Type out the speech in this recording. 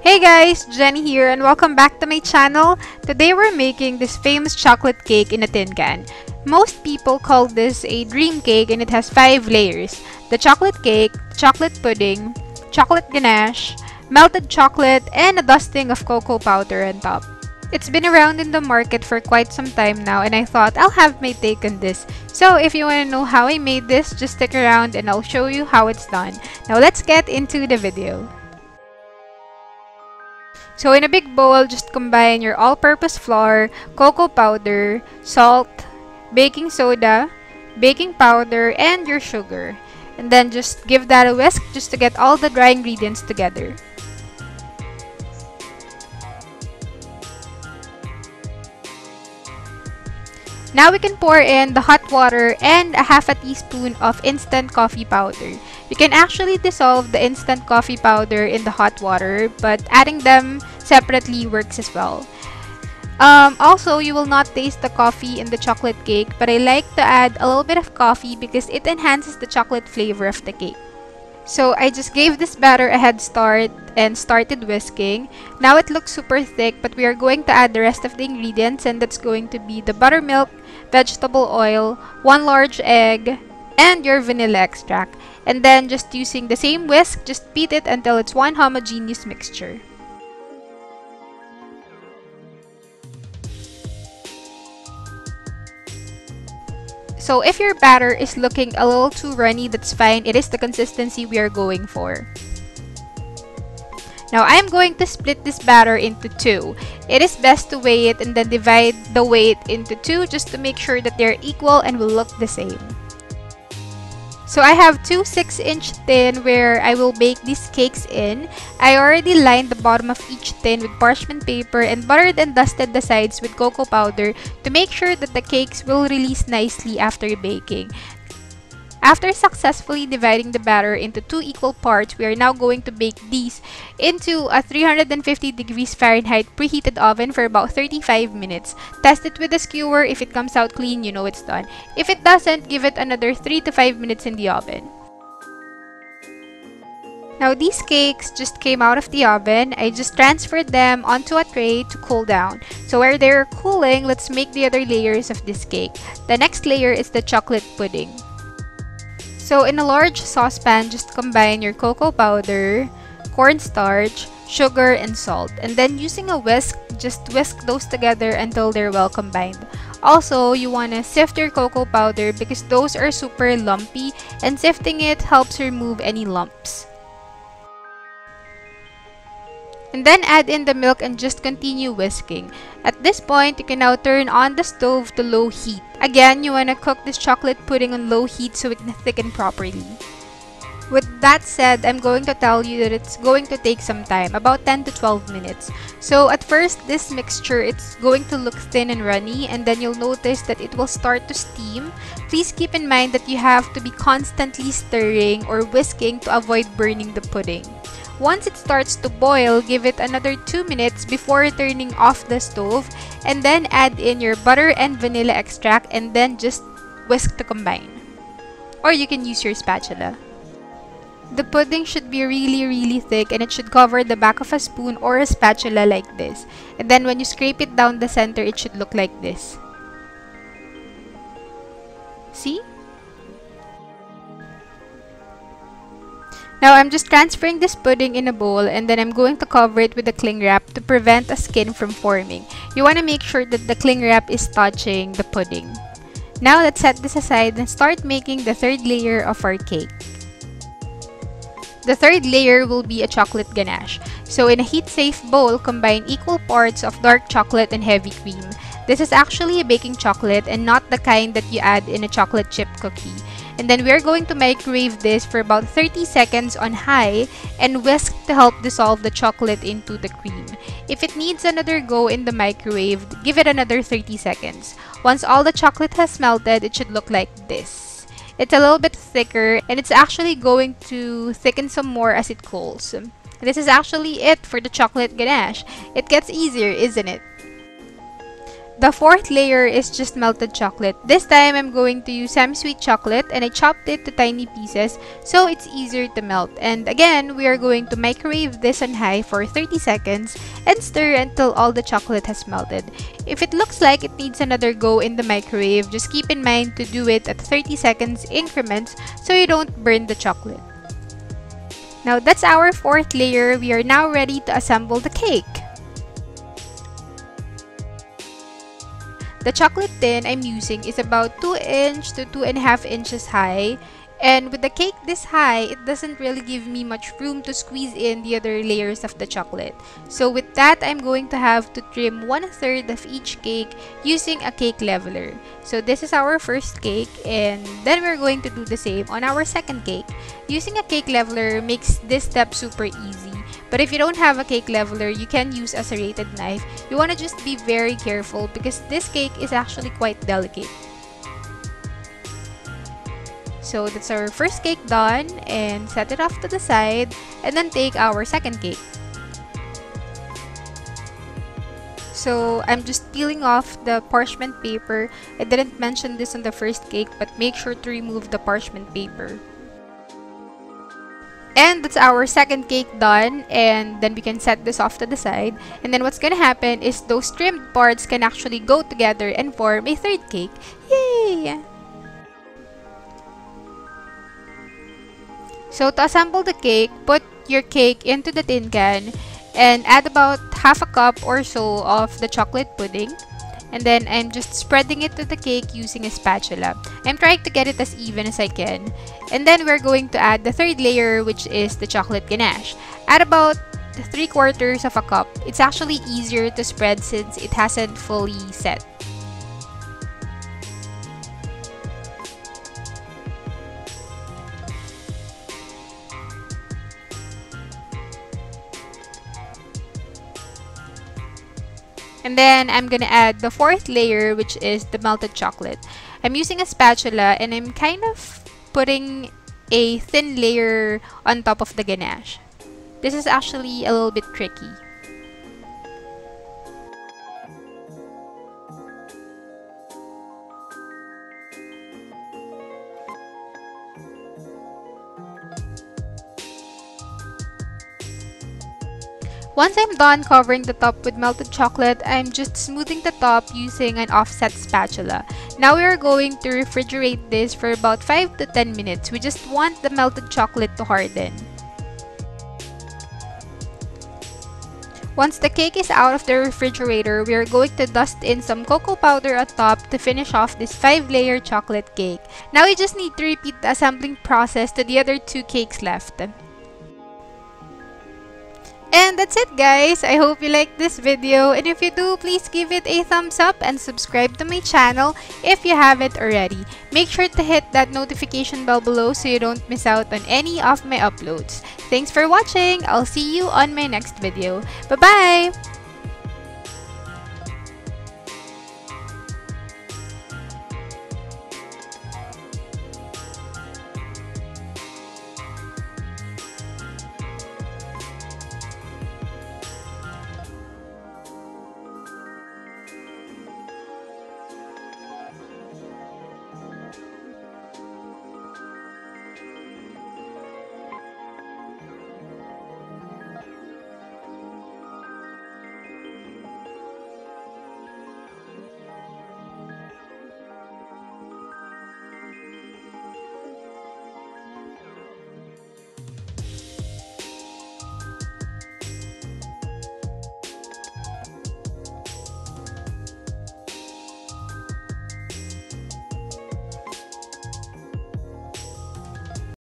Hey guys, Jenny here and welcome back to my channel. Today we're making this famous chocolate cake in a tin can. Most people call this a dream cake and it has 5 layers. The chocolate cake, chocolate pudding, chocolate ganache, melted chocolate, and a dusting of cocoa powder on top. It's been around in the market for quite some time now and I thought I'll have my take on this. So if you want to know how I made this, just stick around and I'll show you how it's done. Now let's get into the video. So in a big bowl, just combine your all-purpose flour, cocoa powder, salt, baking soda, baking powder, and your sugar. And then just give that a whisk just to get all the dry ingredients together. Now we can pour in the hot water and a half a teaspoon of instant coffee powder. You can actually dissolve the instant coffee powder in the hot water, but adding them separately works as well. Um, also, you will not taste the coffee in the chocolate cake, but I like to add a little bit of coffee because it enhances the chocolate flavor of the cake. So I just gave this batter a head start and started whisking. Now it looks super thick, but we are going to add the rest of the ingredients and that's going to be the buttermilk, vegetable oil, one large egg, and your vanilla extract. And then just using the same whisk, just beat it until it's one homogeneous mixture. So if your batter is looking a little too runny, that's fine. It is the consistency we are going for. Now I'm going to split this batter into two. It is best to weigh it and then divide the weight into two just to make sure that they're equal and will look the same. So I have two 6-inch tin where I will bake these cakes in. I already lined the bottom of each tin with parchment paper and buttered and dusted the sides with cocoa powder to make sure that the cakes will release nicely after baking. After successfully dividing the batter into two equal parts, we are now going to bake these into a 350 degrees Fahrenheit preheated oven for about 35 minutes. Test it with a skewer. If it comes out clean, you know it's done. If it doesn't, give it another 3 to 5 minutes in the oven. Now these cakes just came out of the oven. I just transferred them onto a tray to cool down. So where they're cooling, let's make the other layers of this cake. The next layer is the chocolate pudding. So in a large saucepan, just combine your cocoa powder, cornstarch, sugar, and salt. And then using a whisk, just whisk those together until they're well combined. Also, you want to sift your cocoa powder because those are super lumpy and sifting it helps remove any lumps. And then add in the milk and just continue whisking. At this point, you can now turn on the stove to low heat. Again, you want to cook this chocolate pudding on low heat so it can thicken properly. With that said, I'm going to tell you that it's going to take some time, about 10 to 12 minutes. So at first, this mixture, it's going to look thin and runny and then you'll notice that it will start to steam. Please keep in mind that you have to be constantly stirring or whisking to avoid burning the pudding. Once it starts to boil, give it another 2 minutes before turning off the stove and then add in your butter and vanilla extract and then just whisk to combine. Or you can use your spatula. The pudding should be really really thick and it should cover the back of a spoon or a spatula like this. And then when you scrape it down the center, it should look like this. See? Now I'm just transferring this pudding in a bowl and then I'm going to cover it with a cling wrap to prevent a skin from forming. You want to make sure that the cling wrap is touching the pudding. Now let's set this aside and start making the third layer of our cake. The third layer will be a chocolate ganache. So in a heat-safe bowl, combine equal parts of dark chocolate and heavy cream. This is actually a baking chocolate and not the kind that you add in a chocolate chip cookie. And then we're going to microwave this for about 30 seconds on high and whisk to help dissolve the chocolate into the cream. If it needs another go in the microwave, give it another 30 seconds. Once all the chocolate has melted, it should look like this. It's a little bit thicker and it's actually going to thicken some more as it cools. This is actually it for the chocolate ganache. It gets easier, isn't it? The fourth layer is just melted chocolate. This time, I'm going to use semi-sweet chocolate and I chopped it to tiny pieces so it's easier to melt. And again, we are going to microwave this on high for 30 seconds and stir until all the chocolate has melted. If it looks like it needs another go in the microwave, just keep in mind to do it at 30 seconds increments so you don't burn the chocolate. Now that's our fourth layer. We are now ready to assemble the cake. The chocolate tin I'm using is about 2 inch to 2.5 inches high and with the cake this high, it doesn't really give me much room to squeeze in the other layers of the chocolate. So with that, I'm going to have to trim one third of each cake using a cake leveler. So this is our first cake and then we're going to do the same on our second cake. Using a cake leveler makes this step super easy. But if you don't have a cake leveler, you can use a serrated knife. You want to just be very careful because this cake is actually quite delicate. So that's our first cake done and set it off to the side and then take our second cake. So I'm just peeling off the parchment paper. I didn't mention this on the first cake but make sure to remove the parchment paper. And that's our second cake done and then we can set this off to the side. And then what's gonna happen is those trimmed parts can actually go together and form a third cake. Yay! So to assemble the cake, put your cake into the tin can and add about half a cup or so of the chocolate pudding. And then I'm just spreading it to the cake using a spatula. I'm trying to get it as even as I can. And then we're going to add the third layer which is the chocolate ganache. Add about 3 quarters of a cup. It's actually easier to spread since it hasn't fully set. And then I'm gonna add the fourth layer which is the melted chocolate. I'm using a spatula and I'm kind of putting a thin layer on top of the ganache. This is actually a little bit tricky. Once I'm done covering the top with melted chocolate, I'm just smoothing the top using an offset spatula. Now we are going to refrigerate this for about 5 to 10 minutes. We just want the melted chocolate to harden. Once the cake is out of the refrigerator, we are going to dust in some cocoa powder on top to finish off this 5-layer chocolate cake. Now we just need to repeat the assembling process to the other two cakes left. And that's it guys! I hope you liked this video and if you do, please give it a thumbs up and subscribe to my channel if you haven't already. Make sure to hit that notification bell below so you don't miss out on any of my uploads. Thanks for watching! I'll see you on my next video. Bye-bye!